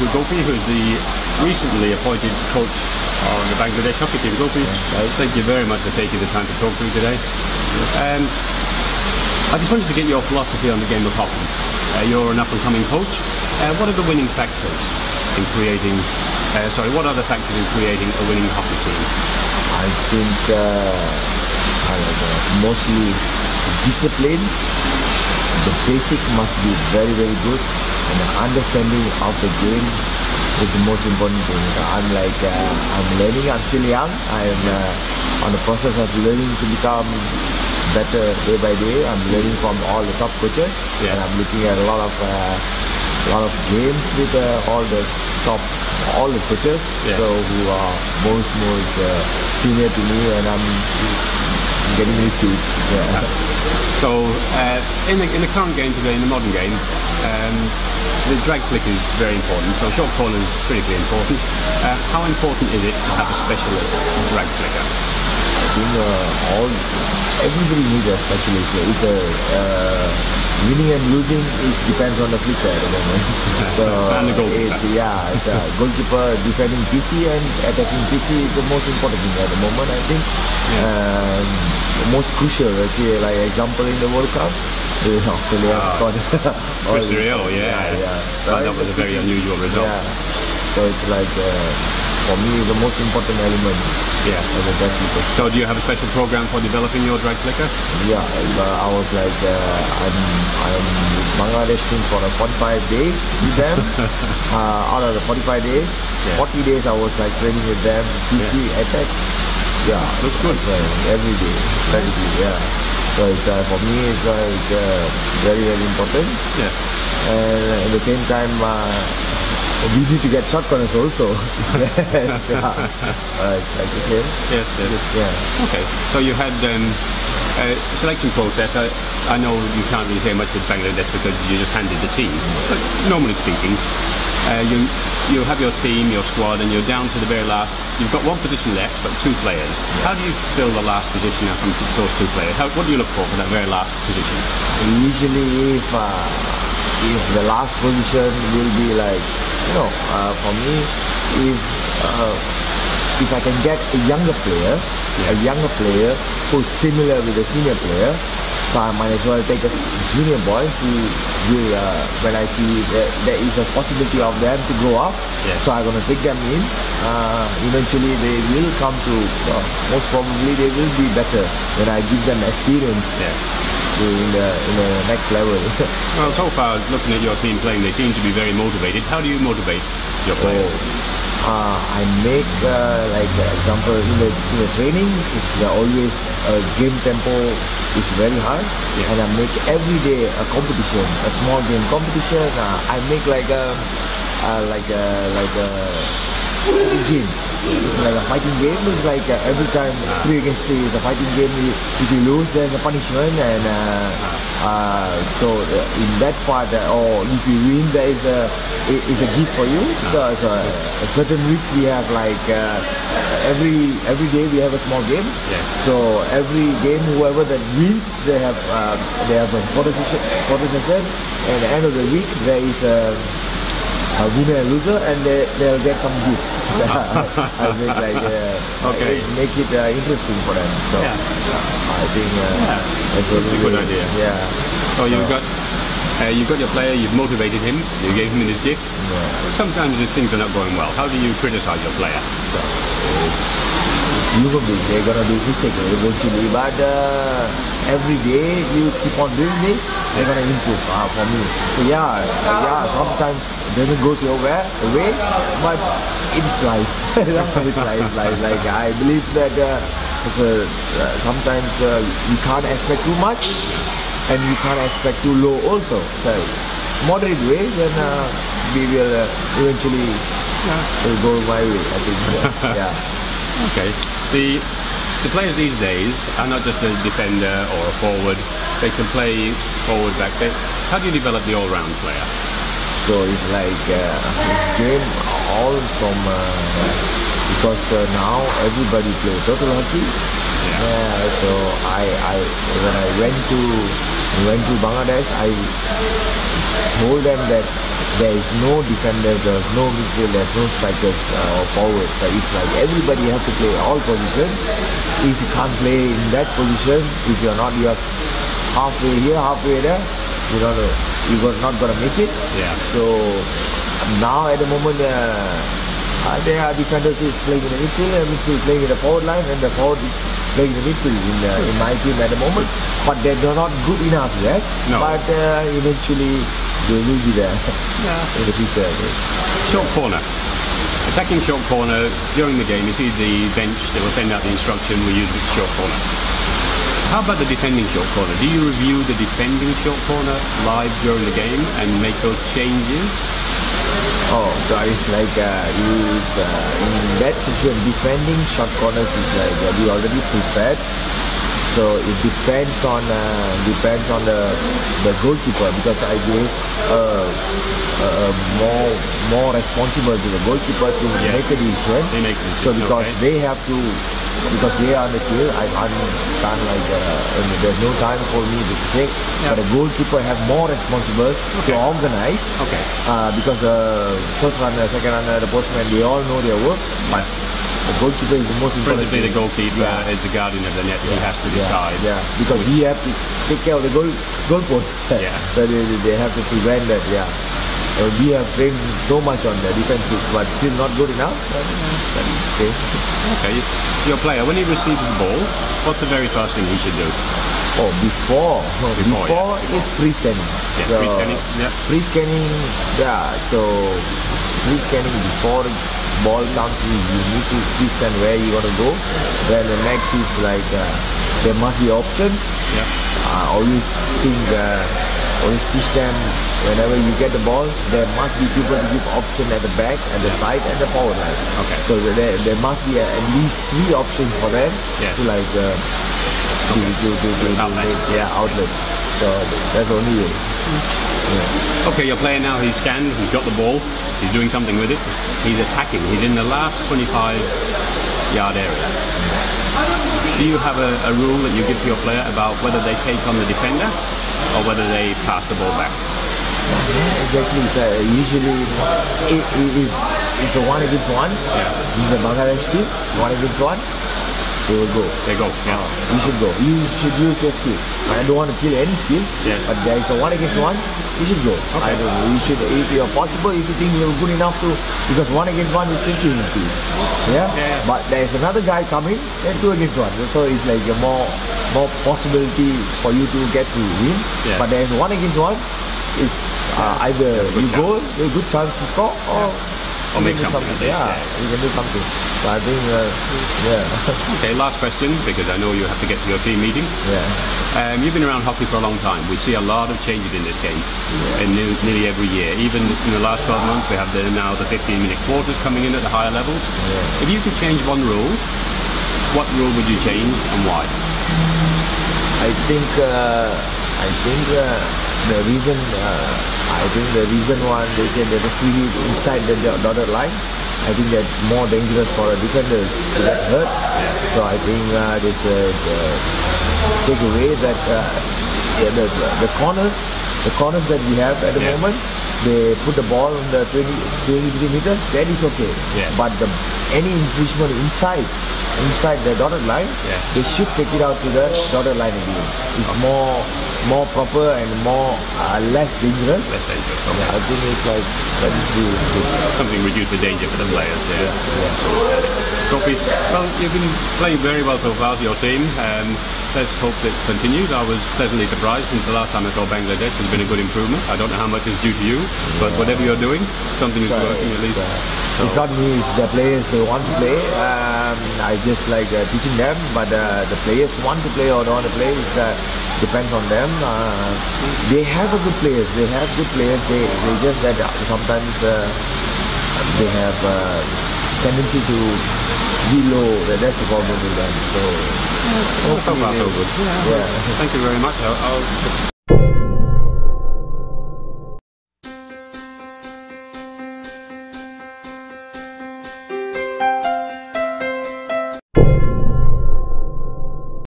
with Gopi, who is the recently appointed coach of the Bangladesh hockey team. Gopi, Right. thank you very much for taking the time to talk to me today. Um, I just wanted to get your philosophy on the game of hockey. Uh, you're an up-and-coming coach. Uh, what are the winning factors in creating? Uh, sorry, what are the factors in creating a winning hockey team? I think uh, I don't know, mostly discipline. The basic must be very very good, and the understanding of the game is the most important thing. I'm like uh, I'm learning. I'm still young. I'm uh, on the process of learning to become better day by day. I'm learning from all the top coaches, Yeah. and I'm looking at a lot of uh, a lot of games with uh, all the top all the coaches Yeah. so who are most most uh, senior to me and I'm getting used to it. Yeah. So, uh, in, the, in the current game today, in the modern game, um, the drag flick is very important. So, short corner is critically important. Uh, how important is it to have a specialist drag flicker? I think uh, all everybody needs a specialist. It's a uh, winning and losing is depends on the flicker at the moment. so And the goalkeeper. it's yeah, it's a goalkeeper defending PC and attacking PC is the most important thing at the moment. I think um, most crucial. Actually, like example in the World Cup, the Australia Ah. scored. Chris Ciriello, yeah. yeah. Well, that was a very unusual result. Yeah. So it's like uh, for me the most important element Yeah. as a. So, do you have a special program for developing your drag flicker? Yeah, but I was like, uh, I'm I'm with Bangladesh team for 45 days with them. uh, out of the 45 days, Yeah. 40 days I was like training with them, PC attack. Yeah, Looks good. like, every day, practically. Yeah. So it's uh, for me it's like uh, very very important. Yeah. And at the same time, uh, we need to get shot corners also. yeah. Okay. Yes, yes. Yeah. Okay. So, you had um, a selection process. I, I know you can't really say much with Bangladesh because you just handed the team. But normally speaking, uh, you you have your team, your squad, and you're down to the very last. You've got one position left, but two players. How do you fill the last position from those two players? How, what do you look for for that very last position? usually if uh, if the last position will be like you know uh, for me if uh, if I can get a younger player a younger player who's similar with a senior player so I might as well take a junior boy who will uh, when I see that there is a possibility of them to grow up Yeah. so I'm gonna take them in uh, eventually they will come to most probably they will be better when I give them experience Yeah. In the in the next level. Well, so far, looking at your team playing, they seem to be very motivated. How do you motivate your players? uh, I make uh, like uh, example in the in the training, it's uh, always uh, game tempo is very hard, Yeah. and I make every day a competition, a small game competition. Uh, I make like a uh, like a like a game. It's like a fighting game. It's like uh, every time three against three is a fighting game. If you lose, there's a punishment, and uh, uh, so uh, in that part, uh, or if you win, there is a is a gift for you. Because certain weeks we have like uh, every every day we have a small game. Yeah. So every game, whoever that wins, they have uh, they have a photo session, photo session. And at the end of the week, there is a a winner and loser and they, they'll get some gift. So I make like uh, Okay. it's make it uh, interesting for them. So Yeah. I think uh, Yeah. that's a we good idea. Yeah. So you've got uh, you've got your player, you've motivated him, you gave him his gift. yeah. Sometimes if things are not going well, how do you criticize your player? So it's human being. They're gonna do mistake eventually, but uh, every day you keep on doing this, they're gonna improve. Uh, for me, so yeah, uh, yeah. Sometimes it doesn't go your way, way but it's life. it's life. Like, like I believe that uh, a, uh, sometimes uh, you can't expect too much, and you can't expect too low also. So moderate way, then uh, we will uh, eventually will go my way. I think. yeah. Okay. The the players these days are not just a defender or a forward. They can play forward, back. They, how do you develop the all-round player? So it's like uh, it's game all from uh, because uh, now everybody play total hockey. Yeah. so I, I when I went to went to Bangladesh, I told them that there is no defenders, there's no midfield, there's no strikers uh, or forwards. Uh, it's like everybody have to play all positions. If you can't play in that position, if you're not, you're halfway here, halfway there, you're not, you're not gonna make it. Yeah. So now at the moment, uh, uh, there are defenders who is playing in the midfield, and midfield playing in the forward line, and the forward is playing in the midfield in, uh, in my team at the moment. But they're not good enough yet. No. But uh, eventually they will be there in the future. Short corner. Attacking short corner during the game, you see the bench, that will send out the instruction, we use the short corner. How about the defending short corner? Do you review the defending short corner live during the game and make those changes? Oh, it's like uh, if, uh, in that situation, defending short corners is like uh, we already prepared. So it depends on uh, depends on the the goalkeeper because I gave uh, uh, more more responsible to the goalkeeper to Yeah. make a decision. They make So because okay. they have to because they are on the field, I can't, can't like uh, there's no time for me to say. Yeah. But the goalkeeper have more responsible Okay. to organize Okay. uh, because the first runner, second runner, the postman, they all know their work, but the goalkeeper is the most important. Principally, the goalkeeper Yeah. is the guardian of the net. He has to yeah, decide. Yeah, because he have to take care of the goal goalposts. Yeah. so they, they have to prevent that. Yeah. And we have trained so much on the defensive, but still not good enough. But, but it's okay. Okay, your player, when he receives the ball, what's the very first thing he should do? Oh, before, no, Before, before, yeah. is pre-scanning. Yeah, pre-scanning, yeah. Pre-scanning, yeah. So pre-scanning before ball comes, you, you need to pre-scan where you want to go. Then the next is like uh, there must be options. Yeah. Uh, always think, uh, always teach them whenever you get the ball, there must be people to give option at the back, at the side, and the forward line. Okay. So there, there must be at least three options for them Yeah. to like uh, to, to, to, to, to Outlet. make yeah outlet. So that's only way. Okay, your player now, he's scanned, he's got the ball, he's doing something with it, he's attacking, he's in the last 25 yard area. Do you have a, a rule that you give to your player about whether they take on the defender or whether they pass the ball back? Yeah, exactly. So uh, usually, if, if, if it's a one against one, Yeah. it's a Bangladesh team, one against one, they will go. They go, yeah. You should go. You should use your skill. I don't want to kill any skills, Yes. but there is a one against one. You should go. Okay. I don't know. You should, if you're possible, if you think you're good enough to, because one against one is 50 50. Yeah? Yeah. But there is another guy coming, then two against one. So it's like a more, more possibility for you to get to win. Yeah. But there is one against one. It's uh, either you go, a good chance to score, or Or you make can do something Yeah, yeah. you can do something. So I think, uh, yeah, Okay, last question, because I know you have to get to your team meeting. yeah. Um, you've been around hockey for a long time. We see a lot of changes in this game, in ne- nearly every year. Even in the last 12 months, we have the, now the 15-minute quarters coming in at the higher levels. If you could change one rule, what rule would you change and why? I think uh, I think uh, the reason uh, I think the reason why they say the referee inside the do- dotted line. I think that's more dangerous for the defenders to get hurt. So I think uh, they should uh, take away that uh, yeah, the, the corners, the corners that we have at the Yeah. moment. They put the ball on the 20, 23 meters. That is okay. Yeah. But the, any infringement inside inside the dotted line, Yeah. they should take it out to the dotted line again. It's more more proper and more uh, less dangerous. Less dangerous, Yeah. I think it's like that is good. Something reduce the danger for the players, yeah. Yeah. Gopi, well, you've been playing very well so far for your team. and let's hope it continues. I was pleasantly surprised since the last time I saw Bangladesh. There's been a good improvement. I don't know how much is due to you, but whatever you're doing, something is So working at it's, least. uh, it's not me, it's the players they want to play. Um, I just like uh, teaching them, but uh, the players want to play or don't want to play. It uh, depends on them. Uh, they have a good players. They have good players. They they just that uh, sometimes uh, they have uh, tendency to be low. That's the problem with them. So so far, so good. they- yeah. Thank you very much. I'll, I'll